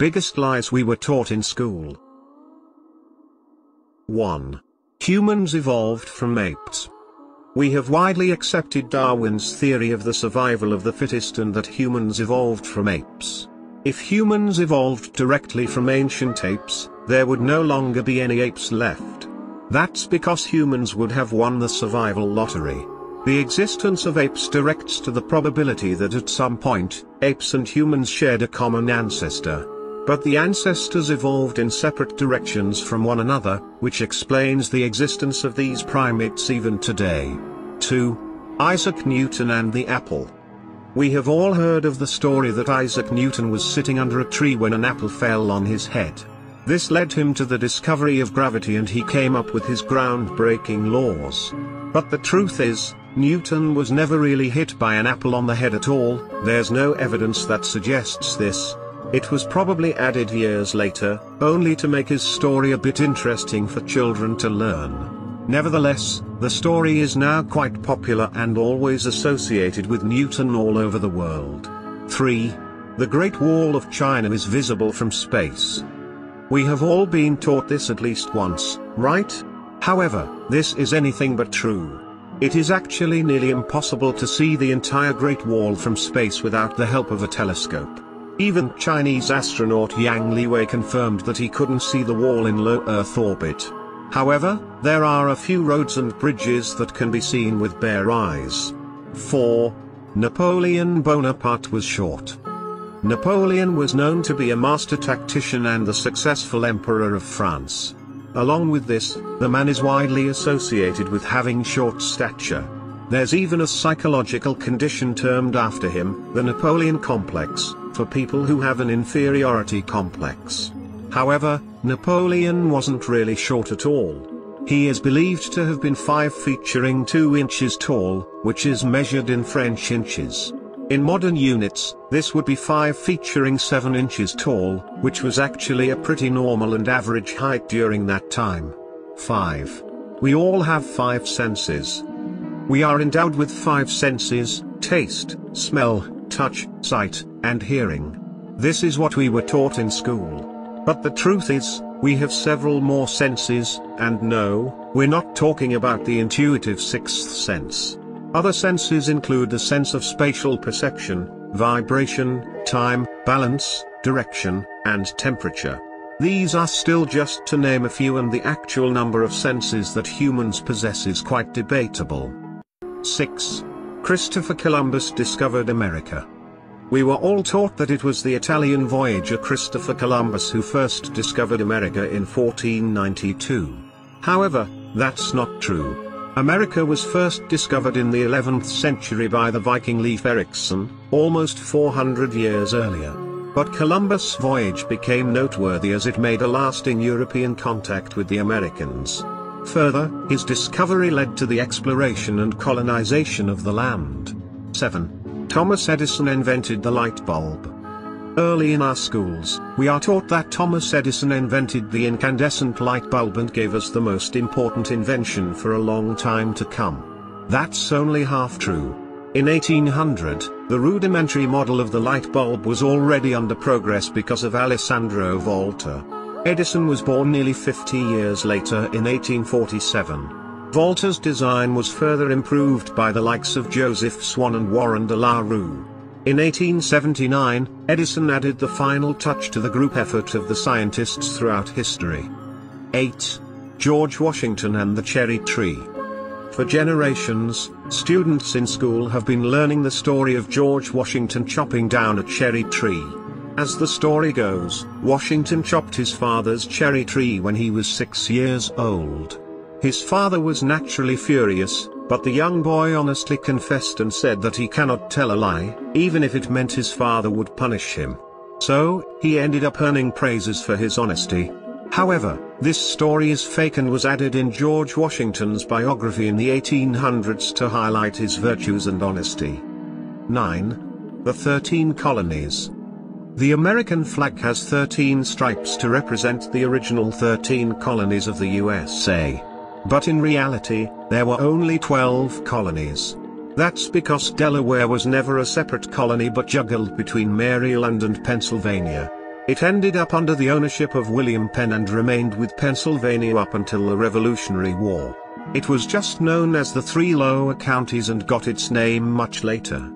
Biggest lies we were taught in school. 1. Humans evolved from apes. We have widely accepted Darwin's theory of the survival of the fittest and that humans evolved from apes. If humans evolved directly from ancient apes, there would no longer be any apes left. That's because humans would have won the survival lottery. The existence of apes directs to the probability that at some point, apes and humans shared a common ancestor. But the ancestors evolved in separate directions from one another, which explains the existence of these primates even today. 2. Isaac Newton and the Apple we have all heard of the story that Isaac Newton was sitting under a tree when an apple fell on his head. This led him to the discovery of gravity and he came up with his groundbreaking laws. But the truth is, Newton was never really hit by an apple on the head at all, there's no evidence that suggests this. It was probably added years later, only to make his story a bit interesting for children to learn. Nevertheless, the story is now quite popular and always associated with Newton all over the world. 3. The Great Wall of China is visible from space. We have all been taught this at least once, right? However, this is anything but true. It is actually nearly impossible to see the entire Great Wall from space without the help of a telescope. Even Chinese astronaut Yang Liwei confirmed that he couldn't see the wall in low Earth orbit. However, there are a few roads and bridges that can be seen with bare eyes. 4. Napoleon Bonaparte was short. Napoleon was known to be a master tactician and the successful emperor of France. Along with this, the man is widely associated with having short stature. There's even a psychological condition termed after him, the Napoleon complex, for people who have an inferiority complex. However, Napoleon wasn't really short at all. He is believed to have been 5 featuring 2 inches tall, which is measured in French inches. In modern units, this would be 5 featuring 7 inches tall, which was actually a pretty normal and average height during that time. 5. We all have 5 senses. We are endowed with 5 senses, taste, smell, touch, sight, and hearing. This is what we were taught in school. But the truth is, we have several more senses, and no, we're not talking about the intuitive sixth sense. Other senses include the sense of spatial perception, vibration, time, balance, direction, and temperature. These are still just to name a few and the actual number of senses that humans possess is quite debatable. 6. Christopher Columbus discovered America. We were all taught that it was the Italian voyager Christopher Columbus who first discovered America in 1492. However, that's not true. America was first discovered in the 11th century by the Viking Leif Erikson, almost 400 years earlier. But Columbus' voyage became noteworthy as it made a lasting European contact with the Americans. Further, his discovery led to the exploration and colonization of the land. 7. Thomas Edison invented the light bulb. Early in our schools, we are taught that Thomas Edison invented the incandescent light bulb and gave us the most important invention for a long time to come. That's only half true. In 1800, the rudimentary model of the light bulb was already under progress because of Alessandro Volta. Edison was born nearly 50 years later in 1847. Volta's design was further improved by the likes of Joseph Swan and Warren de la Rue. In 1879, Edison added the final touch to the group effort of the scientists throughout history. 8. George Washington and the Cherry Tree. For generations, students in school have been learning the story of George Washington chopping down a cherry tree. As the story goes, Washington chopped his father's cherry tree when he was six years old. His father was naturally furious, but the young boy honestly confessed and said that he cannot tell a lie, even if it meant his father would punish him. So, he ended up earning praises for his honesty. However, this story is fake and was added in George Washington's biography in the 1800s to highlight his virtues and honesty. 9. The Thirteen Colonies The American flag has 13 stripes to represent the original 13 colonies of the USA. But in reality, there were only 12 colonies. That's because Delaware was never a separate colony but juggled between Maryland and Pennsylvania. It ended up under the ownership of William Penn and remained with Pennsylvania up until the Revolutionary War. It was just known as the Three Lower Counties and got its name much later.